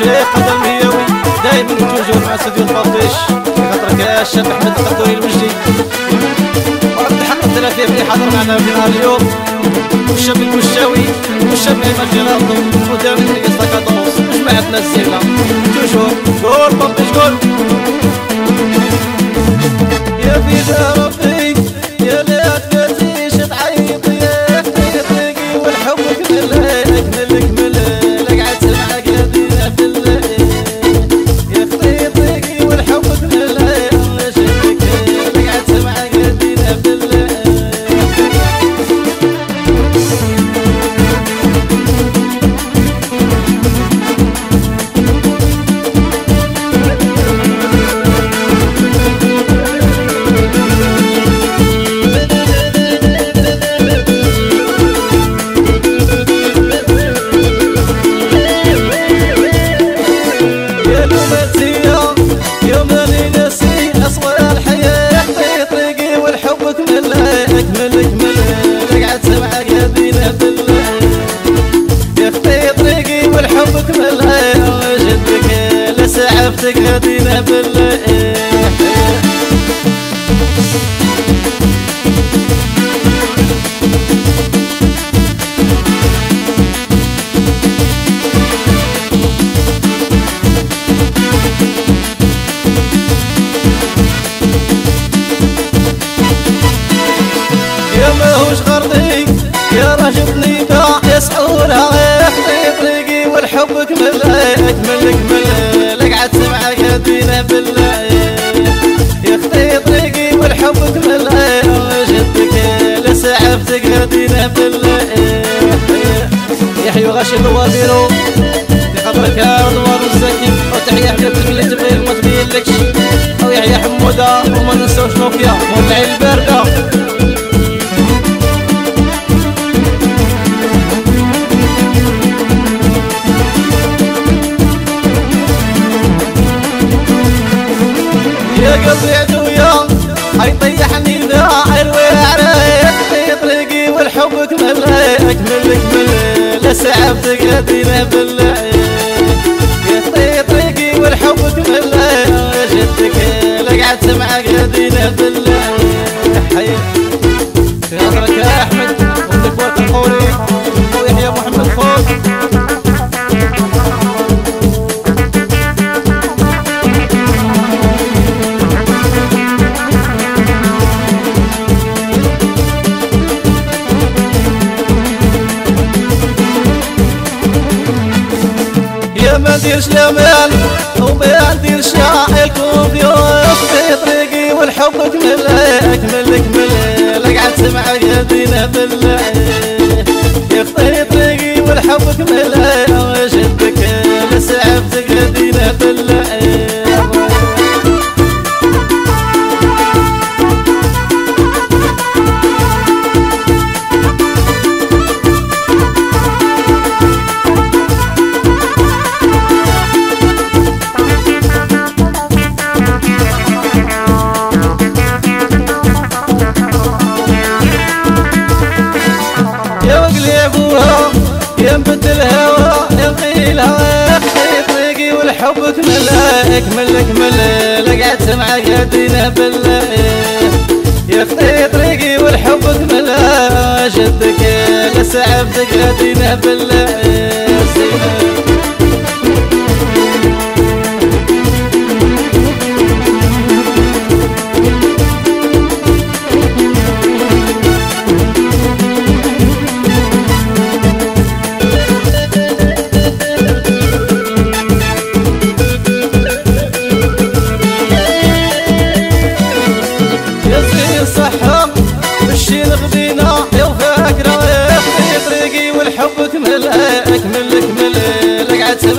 الشيخ هذا المهيوي دايما توجور مع سيدي الفاطيش خاطرك يا الشاب أحمد القدوي المجدي. ورد حق الثلاثية اللي حضر معنا في نهار اليوم. والشاب المشاوي والشاب ايمن جلالدو ودار اللي قصدك دوس وجماعتنا الزينة. توجور قول بابيش قول يا في ربي لسعفتك يا دينا بالله يا ماهوش غرضي يا يسعورها يخطي طريقي والحب كمل اكمل اكمل لقعت دينا بالله يخطي طريقي والحب كمل جدك دينا بالله يحيى غاشي دوابيرو خاطرك يا رضوان الزكي. وتحية حبيبتك اللي تبغي وما تبينلكش أو يحيى حمودة وما ننساوش نوكيا. مولعي الباردة قلبي عدويا حيطيحني ذا عروي عليك في طريقي والحب كمل. اكمل اكمل لسعفتك يا دينا بالله خطي طريقي والحب كمل. جدك لقعت معك يا دينا بالله ما نديرش الامان وما نديرش شاعر كومبيوتر في طريقي والحب كمل اكمل اكمل لقعت سمعك يا دينا بالله. مبت الهوى يا طريقي والحب كمل اكمل اكمل لقعت معك يا دينا بالله يا خطي طريقي والحب كمل جدك لسعفتك يا دينا بالله وفاكرة